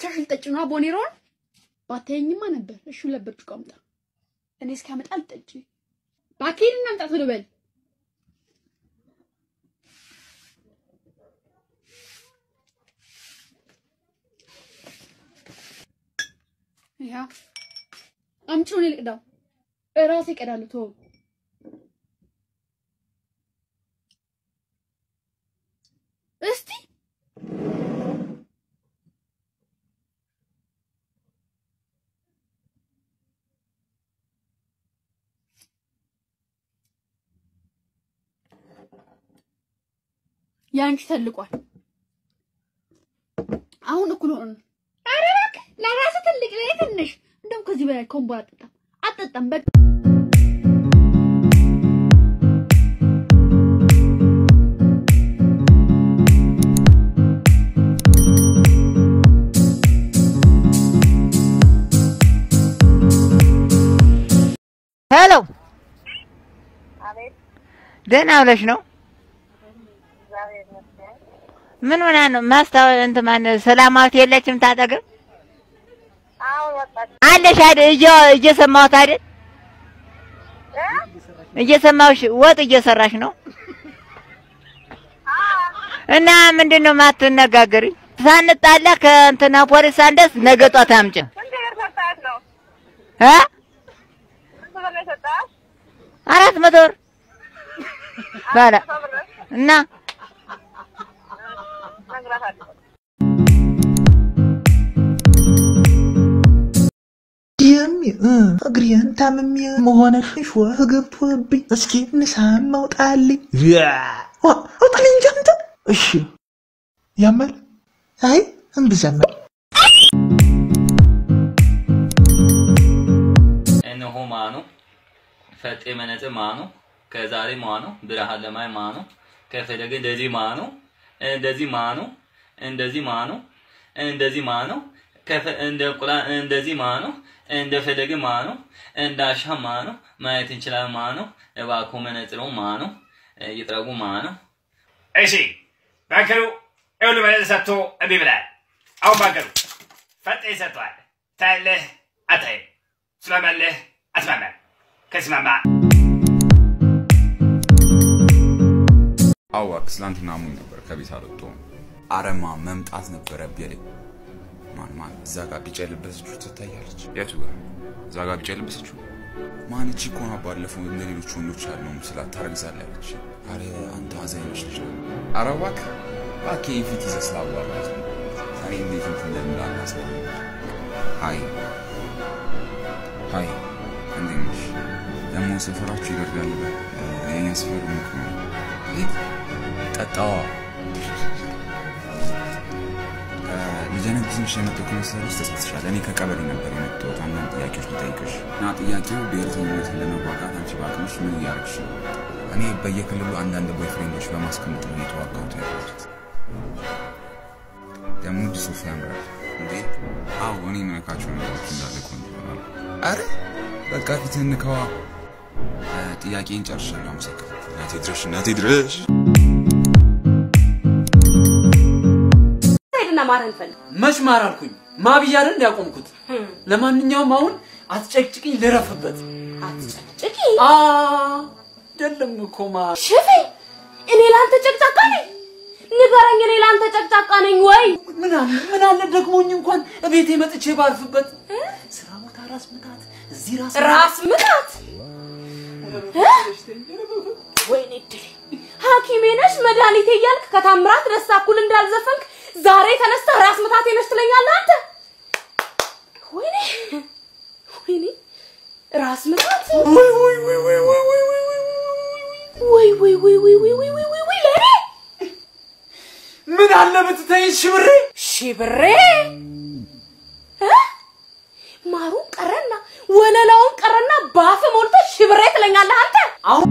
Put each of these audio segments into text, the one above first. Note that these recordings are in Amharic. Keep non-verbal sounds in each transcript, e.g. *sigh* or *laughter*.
ብቻሽ ልጠጪ ነው ቦኔሮን ባታየኝማ ነበር። ሁለት ብርጭቆ አምጣ። እኔ እስካመጣ ልጠጪ ባኬን እናምጣ ቶሎ በል። ያ አምጪው፣ ልቅዳው። እራሴ እቀዳለሁ። ተወው። ያንቺ ተልቋል። አሁን እኩል ሆነ። ኧረ እባክህ ለራስህ ትልቅ ለኔ ትንሽ። እንደውም ከዚህ በላይ ኮምቦ አጠጣም አጠጣም በቃ ሄሎ፣ ደህና ብለሽ ነው? ምን ሆና ነው? ማስታወ እንትን ማን ሰላማዊት የለችም ታጠገብ አለሽ አይደል? እየ እየሰማሁት አይደል? እየሰማሁሽ ወጥ እየሰራሽ ነው። እና ምንድን ነው የማትነጋገሪ? ሳንጣላ ከእንትና ፖሊስ ሳንደርስ ነገ ጧት አምጪ እ አራት መቶ ብር እና የሚ እግሬን ታምሜ መሆነ ሾህ ገብቶብኝ እስኪ ንሳ ማውጣልኝ አውጣልኝ እንጂ አንተ። እሺ ያመል አይ እምብዛም እነሆ ማኑ ፈጤ መነጽር ማኑ ከዛሬ ማኑ ብርሃን ለማይ ማኑ ከፈለገ እንደዚህ ማኑ እንደዚህ ማ ነው፣ እንደዚህ ማ ነው፣ እንደዚህ ማ ነው፣ እንደ ቁላ እንደዚህ ማ ነው፣ እንደ ፈለገ ማ ነው፣ እንደ አሻ ማ ነው፣ ማየት እንችላለን ማ ነው። እባክዎ መነጽሮን ማ ነው፣ ይጥረጉ ማ ነው። እሺ ባንከሩ ይኸውልህ መነጽር ሰጥቶ እምቢ ብለሃል። አሁን ባንከሩ ፈጣኝ ሰጥቷል። ታያለህ አታይም፣ ስማማለህ አትስማማም፣ ከስማማ አዋ ትላንትና አሞኝ ነበር ከቤት አልወጣሁም። አረማ መምጣት ነበረብኝ። ማን ማን እዛ ጋር ቢጫ የለበሰችው ትታያለች። የቱ ጋር? እዛ ጋር ቢጫ የለበሰችው ማን? እቺ እኮ ባለፈው እንደ ሌሎች ወንዶች ያልነውም ስላት ታረግዛለች። አረ አንተ አዛኝነሽ ልጅ ነው። አረ እባክህ እባክህ ይሄን ፊት ይዘህ ስላዋራት እኔ እንዴት እንትን እንደምል አናስብም። hi hi፣ እንዴት? ደግሞ ሰፈራችሁ ይበርዳል በል። የእኛ ሰፈር ሙቅ ነው።? ጠጣዋ ልጀነት ትንሽ የመጣው ከመሰለሽ ተሳስተሻል። እኔ ከቀበሌ ነበር የመጣሁት አንዳንድ ጥያቄዎች ልጠይቅሽ እና ጥያቄው ብሔርተኝነትን ለመዋጋት አንቺ በአቅምሽ ምን እያደረግሽ ነው? እኔ በየክልሉ አንዳንድ ቦይፍሬንዶች በማስቀመጥ ነው እየተዋጋሁት ያለሁት። ደግሞ እጅ ያምራል እንዴ? አዎ እኔ የምነካቸው ነገሮች እንዳለ ቆንጆ ይሆናሉ። አረ በቃ ፊትህን ንከዋ። ጥያቄን ጨርሻለሁ። አመሰግናለሁ። እናቴ ድረሽ፣ እናቴ ድረሽ። ሄድና ማረን ፈልግ መች ማር አልኩኝ? ማ ብያለሁ እንዲያቆምኩት። ለማንኛውም አሁን አትጨቅጭቅኝ፣ ልረፍበት። አትጨቅጭቂ። አይደለም እኮ ማር ሽፌ እኔ ለአንተ ጨቅጫቃ ነኝ? ንገረኝ፣ እኔ ለአንተ ጨቅጫቃ ነኝ ወይ? ምን አለ ምን አለ ደግሞኝ እንኳን እቤቴ መጥቼ ባርፍበት። ስራ ቦታ ራስ ምታት፣ እዚህ ራስ ራስ ምታት እ? ወይኔ እድሌ! ሐኪሜ ነሽ መድኃኒቴ እያልክ ከታምራት ደስታ እኩል እንዳልዘፈንክ ዛሬ ተነስተህ ራስ ምታቴ ነሽ ትለኛለህ አንተ? ወይኔ ወይኔ ራስ ምታት ወይ ወይ ወይ ወይ ወይ ወይ ወይ ወይ ወይ ወይ ወይ ወይ ወይ ወይ ወይ ለኔ ምን አለ ብትተይ ሽብሬ ሽብሬ እ? ማሩን ቀረና ወለላውን ቀረና ባፍ ሞልተህ ሽብሬ ትለኛለህ አንተ? አሁን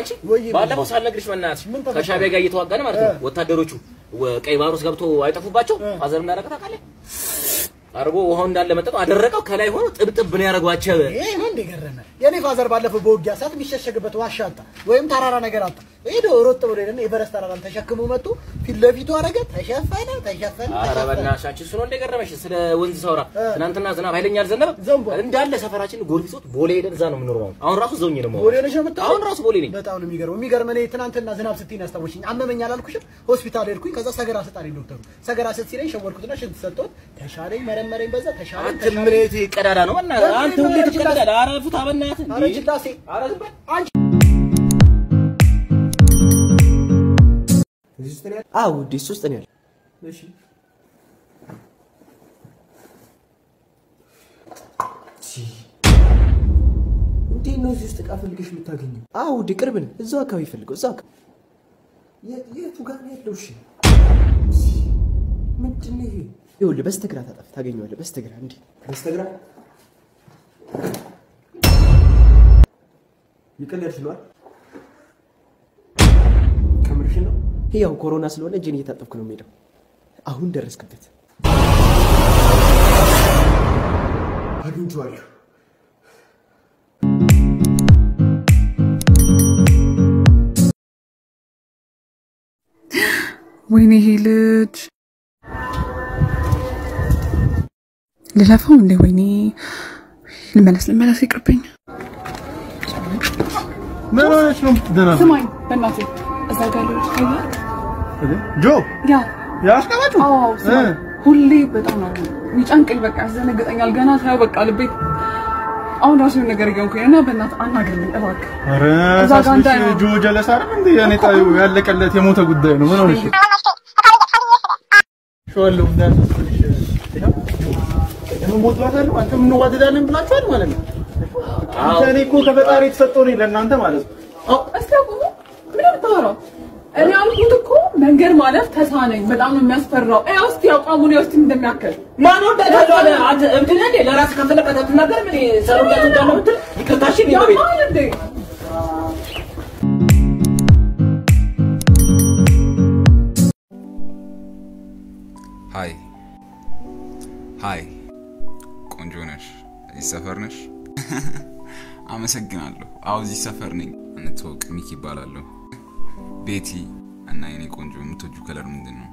አንቺ ባለፈው ሳልነግርሽ በእናትሽ ከሻቢያ ጋር እየተዋጋን ማለት ነው። ወታደሮቹ ቀይ ባህር ውስጥ ገብቶ አይጠፉባቸው father እንዳደረገ ታውቃለህ? አርቦ ውሃው እንዳለ መጠጡ አደረቀው። ከላይ ሆኖ ጥብጥብ ነው ያደረጓቸው። ይሄ ነው እንደ ገረመ የኔ father ባለፈው በውጊያ ሰዓት የሚሸሸግበት ዋሻ አጣ ወይም ተራራ ነገር አጣ። ሄዶ ሮጥ ብሎ ሄደና የፈረስ ተራራን ተሸክሞ መጥቶ ፊት ለፊቱ አረገ። ተሸፈነ ተሸፈነ ኧረ በእናትሽ አንቺ ነው እንደገረመሽ። ስለ ወንዝ ሳውራ ትናንትና ዝናብ ኃይለኛ አልዘነበም እንዳለ ሰፈራችን ጎርፍ ይዞት ቦሌ ሄደን እዛ ነው የምንኖረው። አሁን አሁን ራሱ እዛው ነው ቦሌ ነሽ ነው? አሁን ራሱ ቦሌ ነኝ። በጣም ነው የሚገርመው። የሚገርም እኔ ትናንትና ዝናብ ስትይኝ አስታወሽኝ። አመመኝ አላልኩሽም? ሆስፒታል ሄድኩኝ። ከዛ ሰገራ ስጣለኝ ዶክተሩ። ሰገራ ስጥ ሲለኝ ሸወርኩትና ሽንት ሰጠሁት። ተሻለኝ፣ መረመረኝ። በዛ ተሻለኝ። አንተ ምሬት ቀዳዳ ነው አንተ ሁሌ ትቀዳዳ። ኧረ ፍታ በእናትህ። ኧረ ጅላሴ ኧረ ውስጥ ነው ያለው? አዎ ውዴ፣ እሱ ውስጥ ነው ያለው። እሺ እንዴት ነው እዚህ ውስጥ እቃ ፈልገሽ የምታገኘው? አዎ ውዴ፣ ቅርብ ነው። እዛው አካባቢ ፈልገው፣ እዛው አካባቢ። የቱ ጋር ነው ያለው? እሺ ምንድን ነው ይሄ? ይኸውልህ በስተግራ ታጠፍ፣ ታገኘዋለህ። በስተግራ እንዲህ በስተግራ ይቀለድሽ ነው ያው ኮሮና ስለሆነ እጄን እየታጠብኩ ነው የምሄደው። አሁን ደረስክበት። አግኝቼዋለሁ። ወይኔ ይሄ ልጅ ልለፈው እንዴ? ወይኔ ልመለስ ልመለስ፣ ይቅርብኝ። ምን ሆነሽ ነው? ደህና ነው? ስማኝ በእናትህ እዛ ጋር ልጅ? ጆ ያ አዎ፣ ሁሌ በጣም ነው የሚጨንቀኝ፣ በቃ ያስደነግጠኛል። ገና ሳየው በቃ ልቤ አሁን ራሱ የሆነ ነገር እየሆንኩኝ እና በእናትህ አናግረኝ እባክህ። ኧረ ሳስብሽ ጆ ጀለስ አይደል እንዴ? እኔ ጣዩ ያለቀለት የሞተ ጉዳይ ነው። ምን ሆነሽ? እንዳያሳስብሽ። አንተ የምንዋደዳለን ብላችኋል ማለት ነው። አንተ እኔ እኮ ከፈጣሪ የተሰጠው ለእናንተ ማለት ነው። እስኪ አቁሙ። ምን የምታወራው? እኔ ያልኩት እኮ መንገድ ማለፍ ተሳነኝ። በጣም ነው የሚያስፈራው። እ እስቲ አቋሙን ውስጥ እንደሚያክል ማን ወዳታለሁ አለ? አንተ እንዴ? ለራስህ ከፈለክ አትናገርም? እኔ ሰው ጋር እንዳለው ብትል ይቅርታሽን ያማል እንዴ? hi hi፣ ቆንጆ ነሽ። እዚህ ሰፈር ነሽ? *laughs* አመሰግናለሁ። አዎ እዚህ ሰፈር ነኝ። እንተወቅ። ሚኪ ይባላለሁ። ቤቲ እና የኔ ቆንጆ የምትወጁ color ምንድን ነው?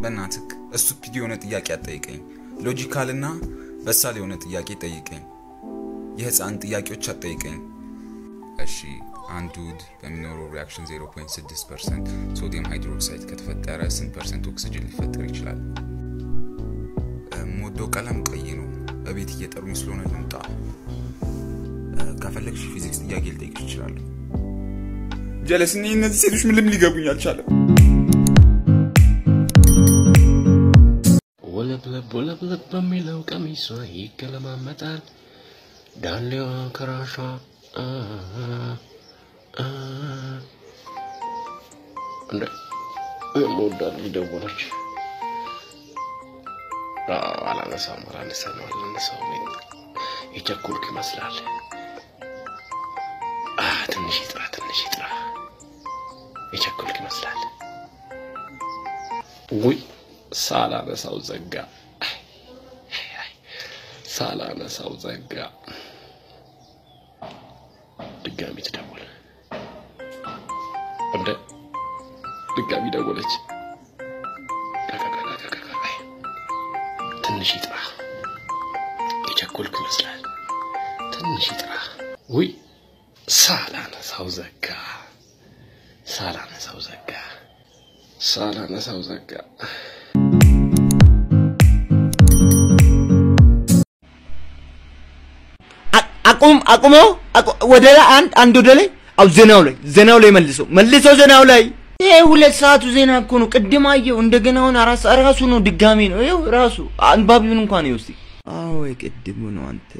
በእናትህ stupid የሆነ ጥያቄ አትጠይቀኝ። logical እና በሳል የሆነ ጥያቄ ጠይቀኝ። የህፃን ጥያቄዎች አትጠይቀኝ። እሺ አንድ ውድ በሚኖረው reaction 0.6 percent sodium hydroxide ከተፈጠረ ስንት percent ኦክሲጅን ሊፈጠር ይችላል? የምወደው ቀለም ቀይ ነው። በቤት እየጠሩኝ ስለሆነ ልምጣ። ከፈለግሽ ፊዚክስ ጥያቄ ልጠይቅሽ እችላለሁ። ጀለስ እኔ እነዚህ ሴቶች ምንም ሊገቡኝ አልቻለም። ወለብለብ ወለብለብ በሚለው ቀሚሷ ይገለማመጣል ዳሌዋ ከራሿ እንደ የምወዳት ልጅ ደወለች። አዎ፣ አላነሳም አላነሳም አላነሳም የቸኮልክ ይመስላል። ትንሽ ይጥራ ትንሽ ይጥራ የቸኮልክ ይመስላል። ውይ ሳላነሳው ዘጋ። ሳላነሳው ዘጋ። ድጋሚ ትደውል። እንደ ድጋሚ ደወለች። ትንሽ ይጥራ። የቸኮልክ ይመስላል። ትንሽ ይጥራ። ውይ ሳላነሳው ዘጋ። ሳላነሳው ዘጋ። ሳላነሳው ዘጋ። አቁም አቁመው አቁ- ወደ ላይ አንድ አንድ ወደ ላይ አው ዜናው ላይ ዜናው ላይ መልሰው መልሰው ዜናው ላይ ይሄ ሁለት ሰዓቱ ዜና እኮ ነው። ቅድም አየው እንደገና አሁን ራሱ ነው ድጋሚ ነው ይኸው ራሱ አንባቢውን እንኳን እስኪ አዎ የቅድሙ ነው አንተ።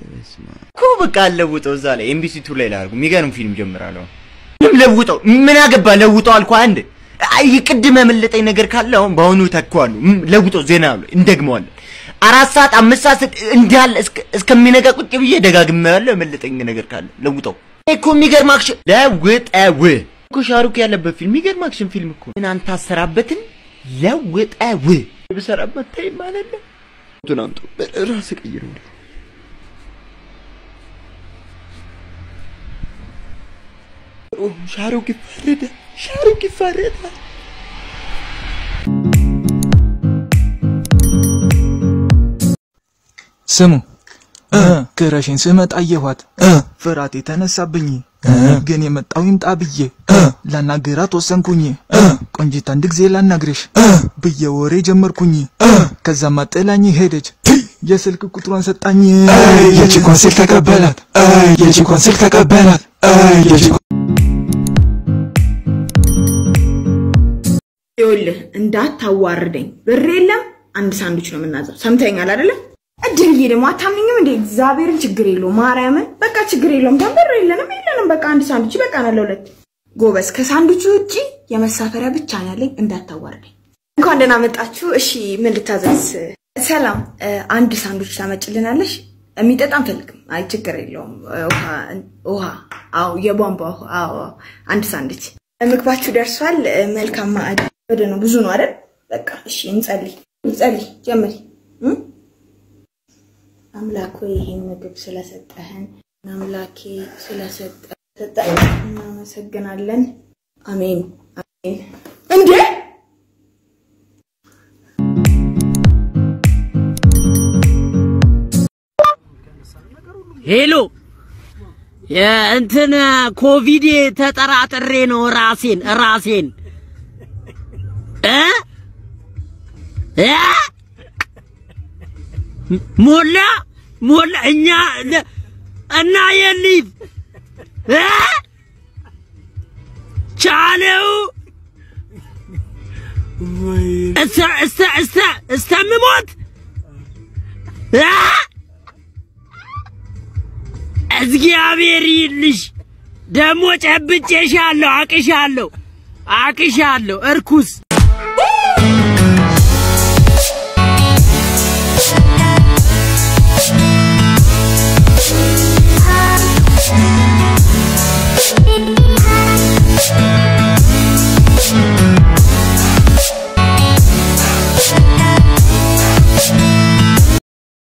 አብ። እኮ በቃ ለውጠው እዛ ላይ MBC two ላይ ላድርጉ። የሚገርም ፊልም ጀምራለሁ። ምንም ለውጠው ምን አገባ? ለውጠው አልኩ አንድ። አይ ቅድም የመለጠኝ ነገር ካለ አሁን በአሁኑ ተኳለሁ ለውጠው ዜና ላይ እንደግመዋለን። አራት ሰዓት አምስት ሰዓት እንዳለ እስከ- እስከሚነጋ ቁጭ ብዬ ደጋግሜ ያለው የመለጠኝ ነገር ካለ ለውጠው። እኮ የሚገርም action ለውጠው። እኮ ሻሩክ ያለበት ፊልም የሚገርም action ፊልም እኮ ምን አንተ አሰራበትን? ለውጠው። ብሰራበት ታይ ማለት እንትን አምጡ ራስ ቀይረው ሻሩክ ይፈረዳል ሻሩክ ይፋረዳል። ስሙ ክረሽን ስመጣ አየኋት። ፍርሃት የተነሳብኝ ግን የመጣው ይምጣ ብዬ ላናግራት ወሰንኩኝ። ቆንጂት አንድ ጊዜ ላናግርሽ ብዬ ወሬ ጀመርኩኝ። ከዛማ ጥላኝ ሄደች። የስልክ ቁጥሯን ሰጣኝ። የቺኳን ስልክ ተቀበላት። የቺኳን ስልክ ተቀበላት። ይኸውልህ እንዳታዋርደኝ። ብር የለም? አንድ ሳንዱች ነው የምናዘው። ሰምተኛል አይደለ እድልዬ ደግሞ አታምኝም እንደ እግዚአብሔርን ችግር የለውም። ማርያምን በቃ ችግር የለውም። ደም ብር የለንም የለንም። በቃ አንድ ሳንዱች ይበቃናል ለሁለት። ጎበዝ ከሳንዱቹ ውጪ የመሳፈሪያ ብቻ ነው ያለኝ። እንዳታዋርደኝ። እንኳን ደህና መጣችሁ። እሺ ምን ልታዘዝ? ሰላም። አንድ ሳንዱች ታመጭልናለሽ? የሚጠጣ አንፈልግም። አይ ችግር የለውም። ውሃ አዎ የቧንቧ ውሃ። አንድ ሳንዱች። ምግባችሁ ደርሷል። መልካም ማዕድ። ወደ ነው ብዙ ነው አይደል? በቃ እሺ እንጸልይ እንጸልይ ጀምሪ? አምላክ ሆይ ይህን ምግብ ስለሰጠህን አምላኬ ስለሰጠህ እናመሰግናለን። አሜን አሜን። እንዴ? ሄሎ! የእንትን ኮቪድ ተጠራጥሬ ነው ራሴን ራሴን። እ? እ ሞላ ሞላ እኛ እና የሊት እ? ቻለው። እስተ እስተ እስተ እስተምሞት እግዚአብሔር ይልሽ። ደግሞ ጨብጬሻለሁ፣ አቅሻለሁ፣ አቅሻለሁ። እርኩስ